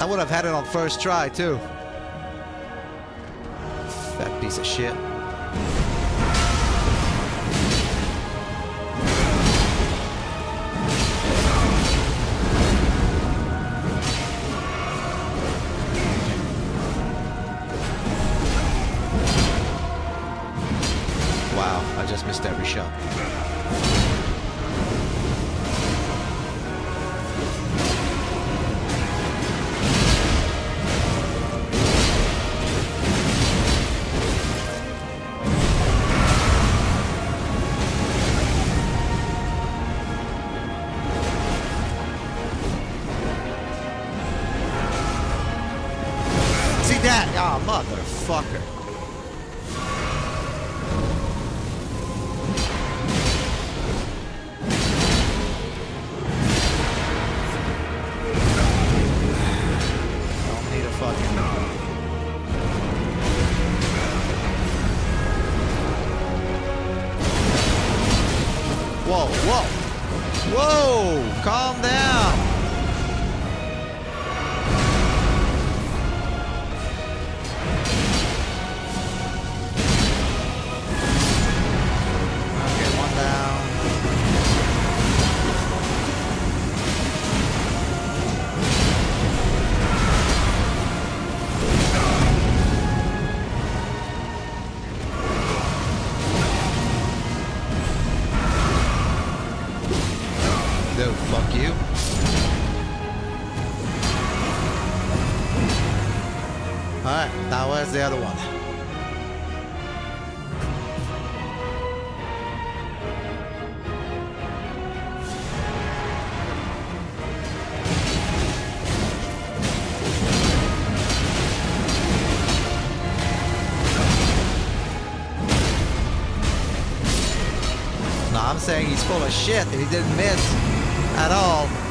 I would have had it on first try, too. That piece of shit. Wow, I just missed every shot. That? Oh, motherfucker. Don't need a fucking. Whoa, whoa. Whoa, calm down. No, fuck you. Alright, that was the other one? Saying he's full of shit and he didn't miss at all.